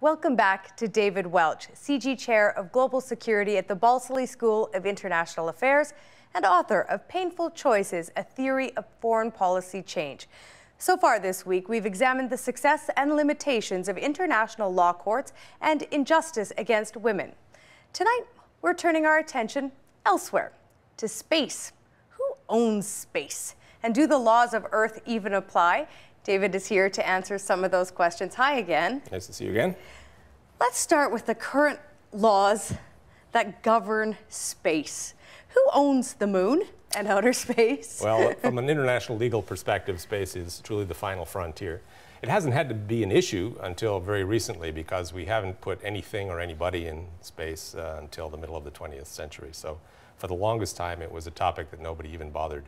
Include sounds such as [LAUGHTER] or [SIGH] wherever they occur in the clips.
Welcome back to David Welch, CIGI Chair of Global Security at the Balsillie School of International Affairs and author of Painful Choices, A Theory of Foreign Policy Change. So far this week, we've examined the success and limitations of international law courts and injustice against women. Tonight, we're turning our attention elsewhere, to space. Who owns space? And do the laws of Earth even apply? David is here to answer some of those questions. Hi again. Nice to see you again. Let's start with the current laws that govern space. Who owns the moon and outer space? Well, [LAUGHS] from an international legal perspective, space is truly the final frontier. It hasn't had to be an issue until very recently because we haven't put anything or anybody in space uh, until the middle of the 20th century. So for the longest time, it was a topic that nobody even bothered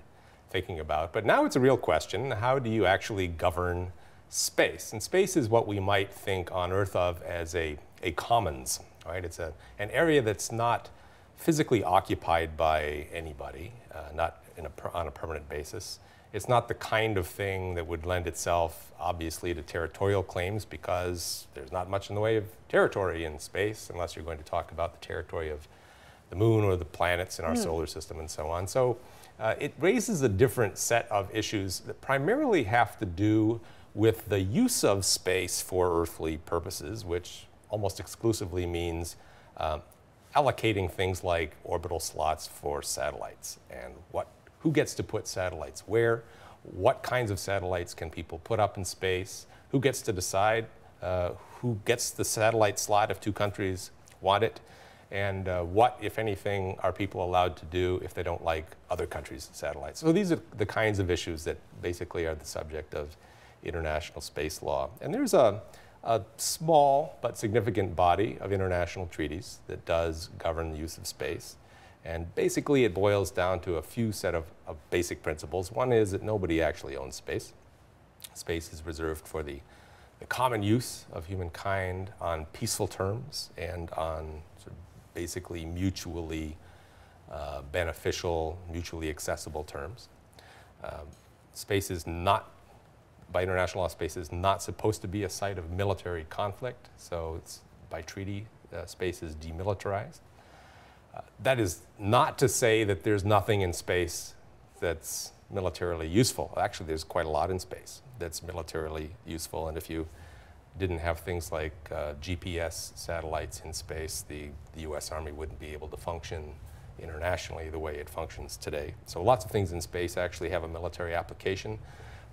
thinking about. But now it's a real question. How do you actually govern space? And space is what we might think on Earth of as a, a commons, right? It's a, an area that's not physically occupied by anybody, uh, not a, on a permanent basis. It's not the kind of thing that would lend itself, obviously, to territorial claims because there's not much in the way of territory in space unless you're going to talk about the territory of the moon or the planets in our mm. solar system and so on. So uh, it raises a different set of issues that primarily have to do with the use of space for earthly purposes, which almost exclusively means um, allocating things like orbital slots for satellites and what, who gets to put satellites where, what kinds of satellites can people put up in space, who gets to decide uh, who gets the satellite slot if two countries want it, and uh, what, if anything, are people allowed to do if they don't like other countries' satellites. So these are the kinds of issues that basically are the subject of international space law. And there's a, a small but significant body of international treaties that does govern the use of space. And basically it boils down to a few set of, of basic principles. One is that nobody actually owns space. Space is reserved for the, the common use of humankind on peaceful terms and on sort of basically mutually uh, beneficial, mutually accessible terms. Um, space is not, by international law, space is not supposed to be a site of military conflict, so it's by treaty, uh, space is demilitarized. Uh, that is not to say that there's nothing in space that's militarily useful. Actually, there's quite a lot in space that's militarily useful, and if you didn't have things like uh, GPS satellites in space, the, the US Army wouldn't be able to function internationally the way it functions today. So lots of things in space actually have a military application.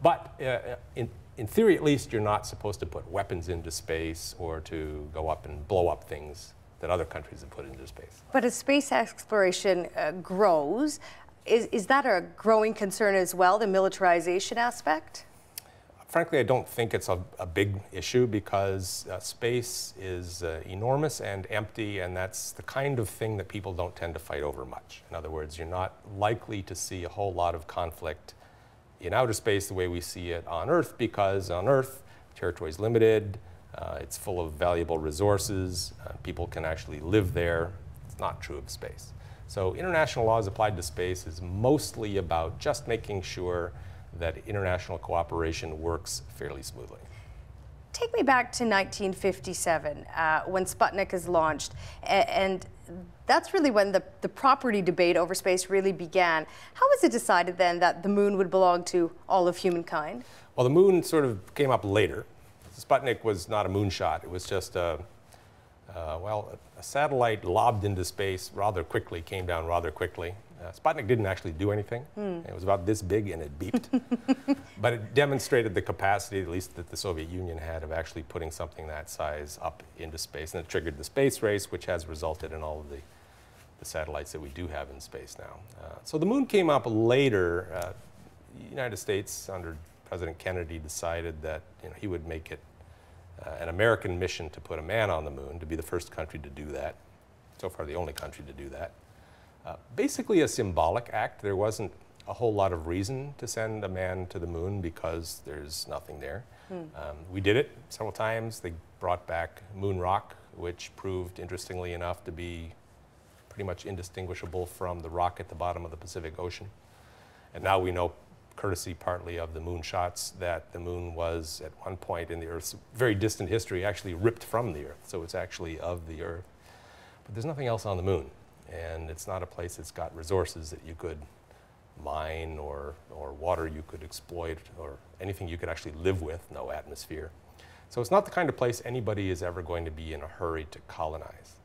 But uh, in, in theory, at least, you're not supposed to put weapons into space or to go up and blow up things that other countries have put into space. But as space exploration uh, grows, is, is that a growing concern as well, the militarization aspect? Frankly, I don't think it's a, a big issue because uh, space is uh, enormous and empty, and that's the kind of thing that people don't tend to fight over much. In other words, you're not likely to see a whole lot of conflict in outer space the way we see it on Earth because on Earth, territory is limited, uh, it's full of valuable resources, uh, people can actually live there. It's not true of space. So international law laws applied to space is mostly about just making sure that international cooperation works fairly smoothly. Take me back to 1957 uh, when Sputnik is launched, and that's really when the, the property debate over space really began. How was it decided then that the moon would belong to all of humankind? Well, the moon sort of came up later. Sputnik was not a moonshot. It was just a, uh, well, a satellite lobbed into space rather quickly, came down rather quickly. Uh, Sputnik didn't actually do anything. Mm. It was about this big and it beeped. [LAUGHS] but it demonstrated the capacity, at least that the Soviet Union had, of actually putting something that size up into space. And it triggered the space race, which has resulted in all of the, the satellites that we do have in space now. Uh, so the moon came up later. Uh, the United States, under President Kennedy, decided that you know, he would make it uh, an American mission to put a man on the moon, to be the first country to do that. So far, the only country to do that. Basically a symbolic act. There wasn't a whole lot of reason to send a man to the moon because there's nothing there. Hmm. Um, we did it several times. They brought back moon rock, which proved, interestingly enough, to be pretty much indistinguishable from the rock at the bottom of the Pacific Ocean. And now we know courtesy partly of the moon shots that the moon was at one point in the Earth's very distant history actually ripped from the Earth. So it's actually of the Earth. But there's nothing else on the moon. And it's not a place that's got resources that you could mine or, or water you could exploit or anything you could actually live with, no atmosphere. So it's not the kind of place anybody is ever going to be in a hurry to colonize.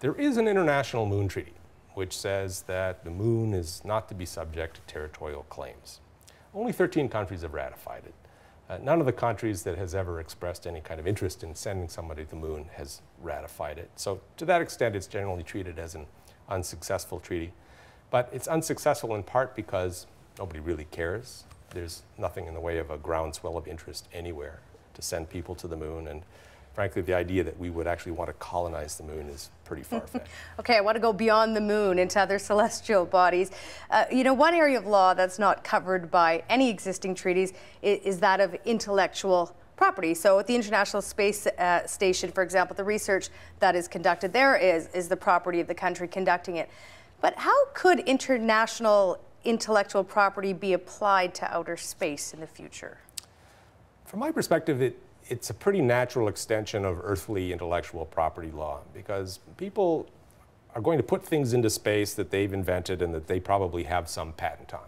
There is an international moon treaty which says that the moon is not to be subject to territorial claims. Only 13 countries have ratified it. Uh, none of the countries that has ever expressed any kind of interest in sending somebody to the moon has ratified it. So to that extent, it's generally treated as an unsuccessful treaty. But it's unsuccessful in part because nobody really cares. There's nothing in the way of a groundswell of interest anywhere to send people to the moon. And frankly, the idea that we would actually want to colonize the moon is pretty [LAUGHS] far-fetched. okay, I want to go beyond the moon into other celestial bodies. Uh, you know, one area of law that's not covered by any existing treaties is, is that of intellectual property. So at the International Space uh, Station, for example, the research that is conducted there is, is the property of the country conducting it. But how could international intellectual property be applied to outer space in the future? From my perspective, it, it's a pretty natural extension of earthly intellectual property law because people are going to put things into space that they've invented and that they probably have some patent on.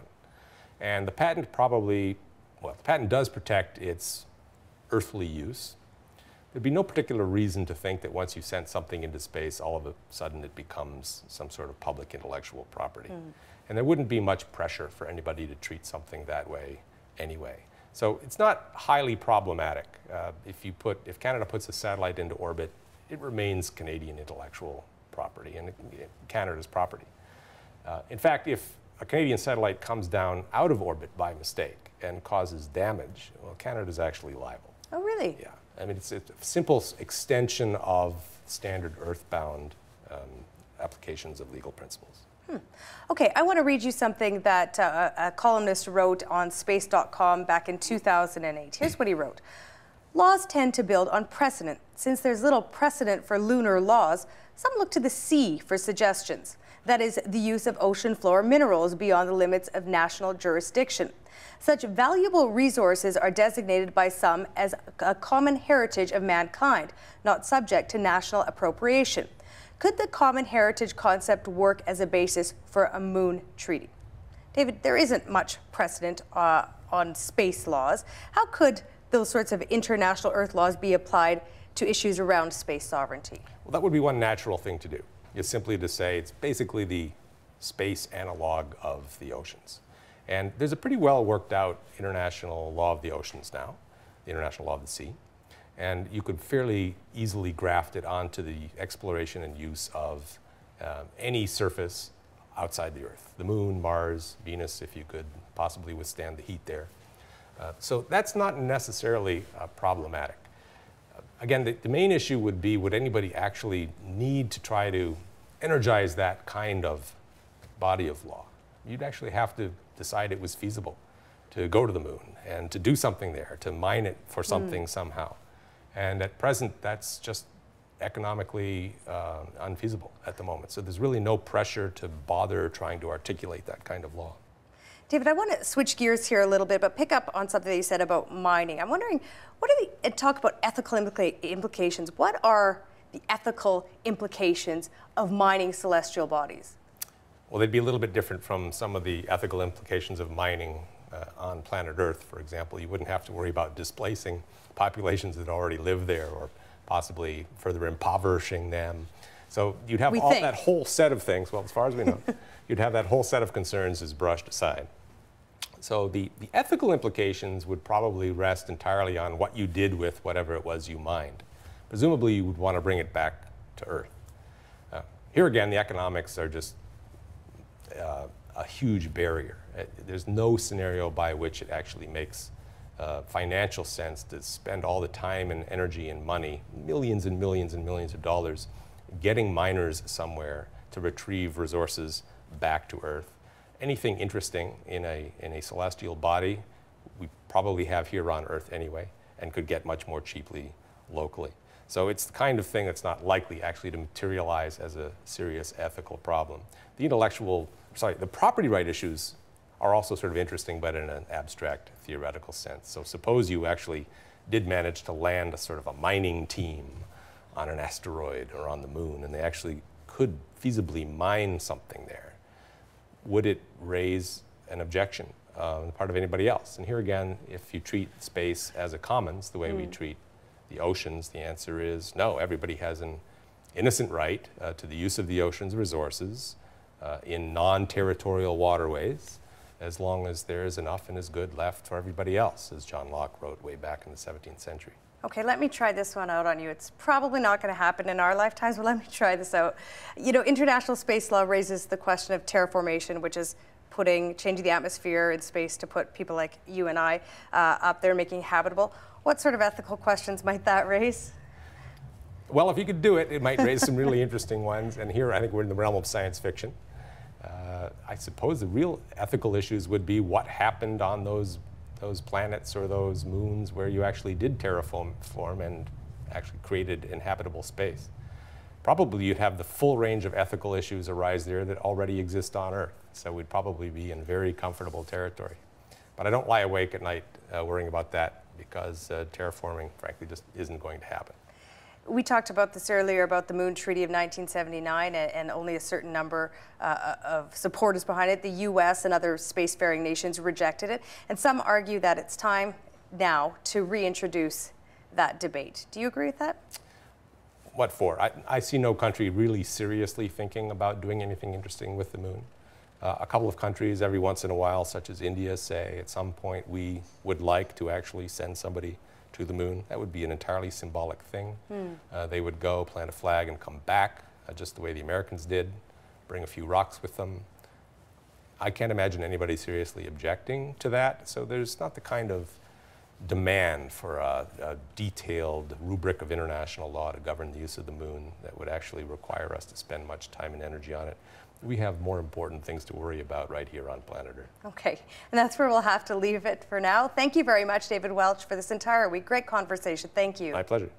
And the patent probably, well, the patent does protect its earthly use. There'd be no particular reason to think that once you sent something into space, all of a sudden it becomes some sort of public intellectual property. Mm. And there wouldn't be much pressure for anybody to treat something that way anyway. So it's not highly problematic. Uh, if you put, if Canada puts a satellite into orbit, it remains Canadian intellectual property and Canada's property. Uh, in fact, if a Canadian satellite comes down out of orbit by mistake and causes damage, well, Canada's actually liable. Oh, really? Yeah. I mean, it's, a simple extension of standard earthbound um, applications of legal principles. Hmm. Okay, I want to read you something that uh, a columnist wrote on space.com back in 2008. Here's what he wrote. Laws tend to build on precedent. Since there's little precedent for lunar laws, some look to the sea for suggestions. That is, the use of ocean floor minerals beyond the limits of national jurisdiction. Such valuable resources are designated by some as a common heritage of mankind, not subject to national appropriation. Could the common heritage concept work as a basis for a moon treaty? David, there isn't much precedent uh, on space laws. How could those sorts of international Earth laws be applied to issues around space sovereignty? Well, that would be one natural thing to do, is simply to say it's basically the space analog of the oceans. And there's a pretty well worked out international law of the oceans now, the international law of the sea and you could fairly easily graft it onto the exploration and use of uh, any surface outside the Earth, the Moon, Mars, Venus, if you could possibly withstand the heat there. Uh, so that's not necessarily uh, problematic. Uh, again, the, the, main issue would be would anybody actually need to try to energize that kind of body of law? You'd actually have to decide it was feasible to go to the moon and to do something there, to mine it for something mm. somehow. And at present, that's just economically uh, unfeasible at the moment. So there's really no pressure to bother trying to articulate that kind of law. David, I want to switch gears here a little bit, but pick up on something that you said about mining. I'm wondering, what are the, talk about ethical implica implications. What are the ethical implications of mining celestial bodies? Well, they'd be a little bit different from some of the ethical implications of mining uh, on planet Earth, for example. You wouldn't have to worry about displacing populations that already live there or possibly further impoverishing them. So you'd have all that whole set of things, well, as far as we know, [LAUGHS] you'd have that whole set of concerns is brushed aside. So the, the ethical implications would probably rest entirely on what you did with whatever it was you mined. Presumably you would want to bring it back to Earth. Uh, here again, the economics are just uh, a huge barrier. Uh, there's no scenario by which it actually makes uh, financial sense to spend all the time and energy and money, millions and millions and millions of dollars, getting miners somewhere to retrieve resources back to Earth. Anything interesting in a, in a celestial body, we probably have here on Earth anyway, and could get much more cheaply locally. So it's the kind of thing that's not likely actually to materialize as a serious ethical problem. The intellectual, sorry, the property right issues are also sort of interesting, but in an abstract theoretical sense. So suppose you actually did manage to land a sort of a mining team on an asteroid or on the moon, and they actually could feasibly mine something there. Would it raise an objection uh, on the part of anybody else? And here again, if you treat space as a commons, the way mm. we treat the oceans, the answer is no. Everybody has an innocent right uh, to the use of the ocean's resources uh, in non-territorial waterways as long as there is enough and is good left for everybody else, as John Locke wrote way back in the 17th century. Okay, let me try this one out on you. It's probably not going to happen in our lifetimes, but let me try this out. You know, international space law raises the question of terraformation, which is putting, changing the atmosphere in space to put people like you and I uh, up there, making habitable. What sort of ethical questions might that raise? Well, if you could do it, it might raise some really interesting ones. And here, I think we're in the realm of science fiction. Uh, I suppose the real ethical issues would be what happened on those those planets or those moons where you actually did terraform form and actually created inhabitable space. Probably you'd have the full range of ethical issues arise there that already exist on Earth. So we'd probably be in very comfortable territory. But I don't lie awake at night uh, worrying about that because uh, terraforming, frankly, just isn't going to happen. We talked about this earlier about the Moon Treaty of 1979 and, and only a certain number uh, of supporters behind it. The U.S. and other spacefaring nations rejected it. And some argue that it's time now to reintroduce that debate. Do you agree with that? What for? I, I see no country really seriously thinking about doing anything interesting with the moon. Uh, a couple of countries every once in a while, such as India, say at some point we would like to actually send somebody to the moon. That would be an entirely symbolic thing. Mm. Uh, they would go, plant a flag, and come back, uh, just the way the Americans did, bring a few rocks with them. I can't imagine anybody seriously objecting to that. So there's not the kind of demand for a, a, detailed rubric of international law to govern the use of the moon that would actually require us to spend much time and energy on it we have more important things to worry about right here on planet Earth. Okay, and that's where we'll have to leave it for now. Thank you very much, David Welch, for this entire week. Great conversation. Thank you. My pleasure.